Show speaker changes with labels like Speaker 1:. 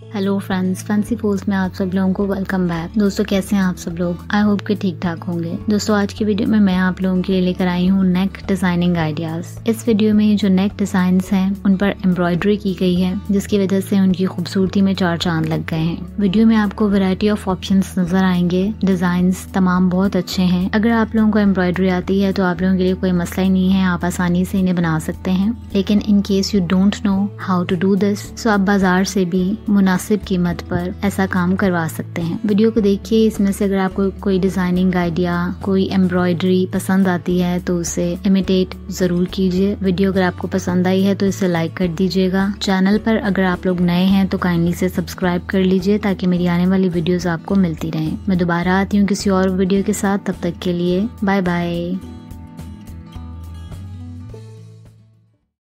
Speaker 1: Hello friends fancy force में आप सब लोगों को वेलकम बैक दोस्तों, कैसे हैं आप सब लोग? आई होप कि ठीक ठाक होंगे. दोस्तों, आज की वीडियो में मैं आप लोगों के लिए लेकर आई हूँ नेक डिज़ाइनिंग आइडियाज़ इस वीडियो में जो नेक डिज़ाइन हैं, उन पर एम्ब्रॉयडरी की गई है, जिसकी वजह से उनकी खूबसूरती में चार चाँद लग गए हैं। वीडियो में आपको वेरायटी ऑफ़ ऑप्शन नज़र आएँगे. डिज़ाइन तमाम बहुत अच्छे हैं. अगर आप लोगों को एम्ब्रॉयडरी आती है तो आप लोगों के लिए कोई मसला ही नहीं है. आप आसानी से इन्हें बना सकते हैं. लेकिन in case you don't know how to do this so आप बाज़ार से भी मुनासिब मुनासिब कीमत पर ऐसा काम करवा सकते हैं। वीडियो को देखिए, इसमें से अगर आपको कोई डिज़ाइनिंग आइडिया कोई एम्ब्रॉयडरी पसंद आती है तो उसे इमिटेट ज़रूर कीजिए। वीडियो अगर आपको पसंद आई है तो इसे लाइक कर दीजिएगा। चैनल पर अगर आप लोग नए हैं तो काइंडली से सब्सक्राइब कर लीजिए, ताकि मेरी आने वाली वीडियोस आपको मिलती रहें। मैं दोबारा आती हूँ किसी और वीडियो के साथ, तब तक के लिए बाय बाय